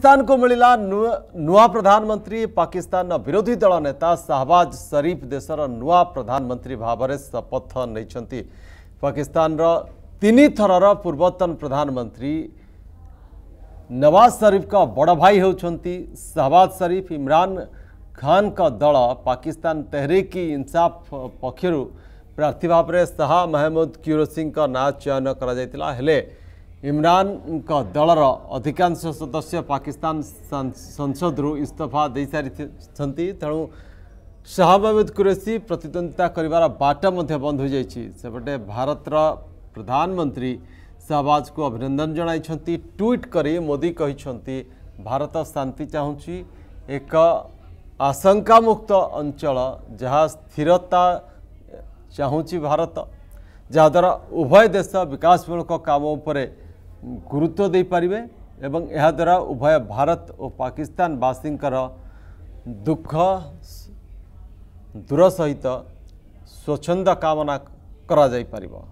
पाकिस्तान को मिला नुआ प्रधानमंत्री पाकिस्तान विरोधी दल नेता शाहबाज शरीफ देशर नुआ प्रधानमंत्री भाव शपथ नहीं पाकिस्तान तीन थर पूर्वतन प्रधानमंत्री नवाज शरीफ का बड़ भाई होहबाज शरीफ इमरान खान का दल पाकिस्तान तेहरिकी इंसाफ पक्षर प्रार्थी भाव में शाह महमूद क्यूरोसी ना चयन कर ଇମ୍ରାନଙ୍କ ଦଳର ଅଧିକାଂଶ ସଦସ୍ୟ ପାକିସ୍ତାନ ସଂସଦରୁ ଇସ୍ତଫା ଦେଇସାରିଛନ୍ତି ତେଣୁ ଶାହବାବିଦ କୁରେସି ପ୍ରତିଦ୍ୱନ୍ଦିତା କରିବାର ବାଟ ମଧ୍ୟ ବନ୍ଦ ହୋଇଯାଇଛି ସେପଟେ ଭାରତର ପ୍ରଧାନମନ୍ତ୍ରୀ ଶାହବାଜକୁ ଅଭିନନ୍ଦନ ଜଣାଇଛନ୍ତି ଟ୍ୱିଟ୍ କରି ମୋଦି କହିଛନ୍ତି ଭାରତ ଶାନ୍ତି ଚାହୁଁଛି ଏକ ଆଶଙ୍କାମୁକ୍ତ ଅଞ୍ଚଳ ଯାହା ସ୍ଥିରତା ଚାହୁଁଛି ଭାରତ ଯାହାଦ୍ୱାରା ଉଭୟ ଦେଶ ବିକାଶମୂଳକ କାମ ଉପରେ ଗୁରୁତ୍ୱ ଦେଇପାରିବେ ଏବଂ ଏହାଦ୍ୱାରା ଉଭୟ ଭାରତ ଓ ପାକିସ୍ତାନବାସୀଙ୍କର ଦୁଃଖ ଦୂର ସହିତ ସ୍ୱଚ୍ଛନ୍ଦ କାମନା କରାଯାଇପାରିବ